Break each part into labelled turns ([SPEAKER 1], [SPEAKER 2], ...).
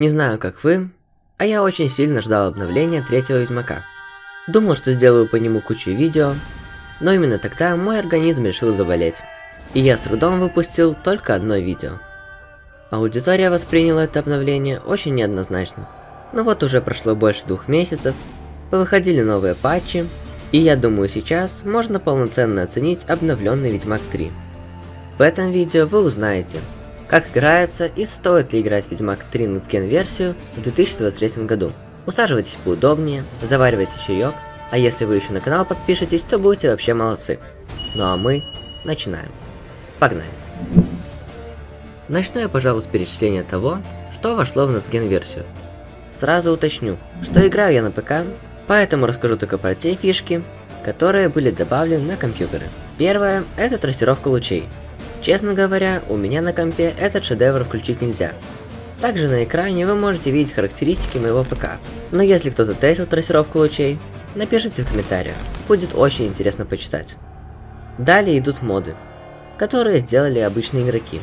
[SPEAKER 1] Не знаю, как вы, а я очень сильно ждал обновления третьего Ведьмака. Думал, что сделаю по нему кучу видео, но именно тогда мой организм решил заболеть. И я с трудом выпустил только одно видео. Аудитория восприняла это обновление очень неоднозначно. Но вот уже прошло больше двух месяцев, выходили новые патчи, и я думаю сейчас можно полноценно оценить обновленный Ведьмак 3. В этом видео вы узнаете, как играется и стоит ли играть Ведьмак 3 Next версию в 2023 году. Усаживайтесь поудобнее, заваривайте чаек, а если вы еще на канал подпишетесь, то будете вообще молодцы. Ну а мы начинаем. Погнали. Начну я, пожалуй, с перечисления того, что вошло в Next версию. Сразу уточню, что играю я на ПК, поэтому расскажу только про те фишки, которые были добавлены на компьютеры. Первое – это трассировка лучей. Честно говоря, у меня на компе этот шедевр включить нельзя. Также на экране вы можете видеть характеристики моего ПК. Но если кто-то тестил трассировку лучей, напишите в комментариях, будет очень интересно почитать. Далее идут моды, которые сделали обычные игроки,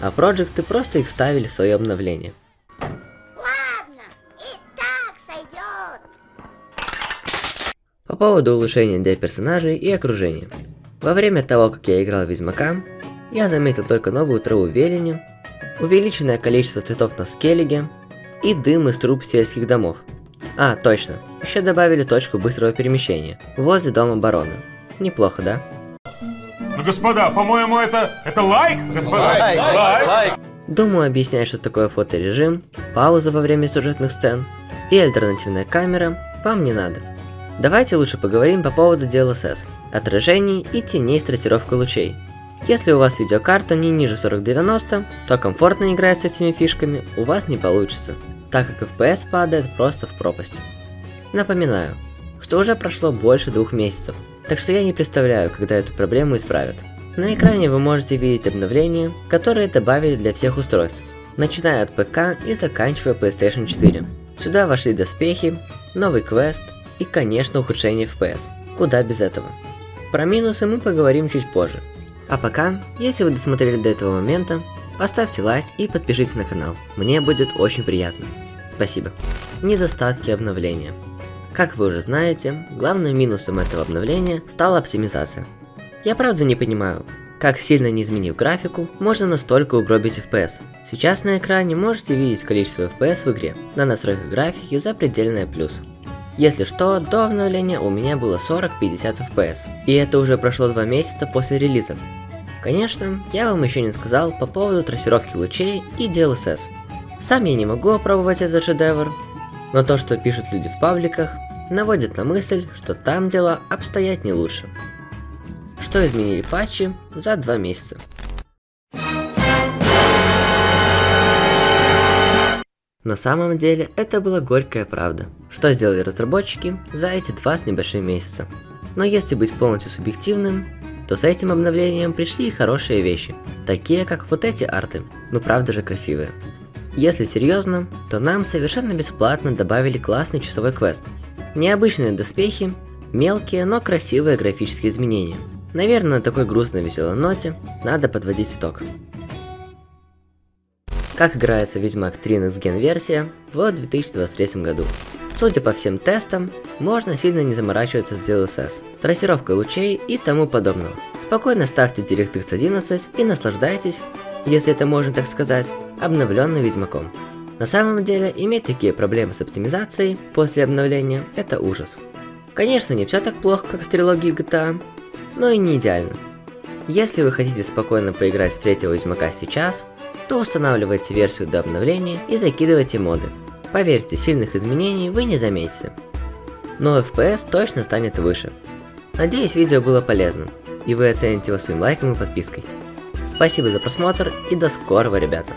[SPEAKER 1] а проекты просто их вставили в свое обновление.
[SPEAKER 2] Ладно, и так сойдет.
[SPEAKER 1] По поводу улучшения для персонажей и окружения. Во время того, как я играл Ведьмака, я заметил только новую траву велени, увеличенное количество цветов на скеллиге и дым из труб сельских домов. А, точно, еще добавили точку быстрого перемещения возле дома барона. Неплохо, да?
[SPEAKER 3] Ну, господа, по-моему, это... Это лайк, господа? Лайк, лайк, лайк.
[SPEAKER 1] Думаю, объяснять, что такое фоторежим, пауза во время сюжетных сцен и альтернативная камера вам не надо. Давайте лучше поговорим по поводу DLSS, отражений и теней с трассировкой лучей. Если у вас видеокарта не ниже 4090, то комфортно играть с этими фишками у вас не получится, так как FPS падает просто в пропасть. Напоминаю, что уже прошло больше двух месяцев, так что я не представляю, когда эту проблему исправят. На экране вы можете видеть обновления, которые добавили для всех устройств, начиная от ПК и заканчивая PlayStation 4. Сюда вошли доспехи, новый квест и, конечно, ухудшение FPS. Куда без этого. Про минусы мы поговорим чуть позже, а пока, если вы досмотрели до этого момента, поставьте лайк и подпишитесь на канал. Мне будет очень приятно. Спасибо. Недостатки обновления. Как вы уже знаете, главным минусом этого обновления стала оптимизация. Я правда не понимаю, как сильно не изменив графику, можно настолько угробить FPS. Сейчас на экране можете видеть количество FPS в игре, на настройках графики запредельное плюс. Если что, до обновления у меня было 40-50 FPS, и это уже прошло 2 месяца после релиза, Конечно, я вам еще не сказал по поводу трассировки лучей и DLSS. Сам я не могу опробовать этот шедевр, но то, что пишут люди в пабликах, наводит на мысль, что там дела обстоят не лучше. Что изменили патчи за два месяца. На самом деле, это была горькая правда, что сделали разработчики за эти два с небольшим месяца. Но если быть полностью субъективным, то с этим обновлением пришли и хорошие вещи, такие как вот эти арты, ну правда же красивые. Если серьезно, то нам совершенно бесплатно добавили классный часовой квест. Необычные доспехи, мелкие, но красивые графические изменения. Наверное, на такой грустной веселой ноте надо подводить итог. Как играется Ведьмак 3 Next Gen версия в 2023 году. Судя по всем тестам, можно сильно не заморачиваться с DLSS, трассировкой лучей и тому подобного. Спокойно ставьте DirectX 11 и наслаждайтесь, если это можно так сказать, обновленным Ведьмаком. На самом деле, иметь такие проблемы с оптимизацией после обновления – это ужас. Конечно, не все так плохо, как с трилогией GTA, но и не идеально. Если вы хотите спокойно поиграть в третьего Ведьмака сейчас, то устанавливайте версию до обновления и закидывайте моды. Поверьте, сильных изменений вы не заметите. Но FPS точно станет выше. Надеюсь, видео было полезным, и вы оцените его своим лайком и подпиской. Спасибо за просмотр и до скорого, ребята!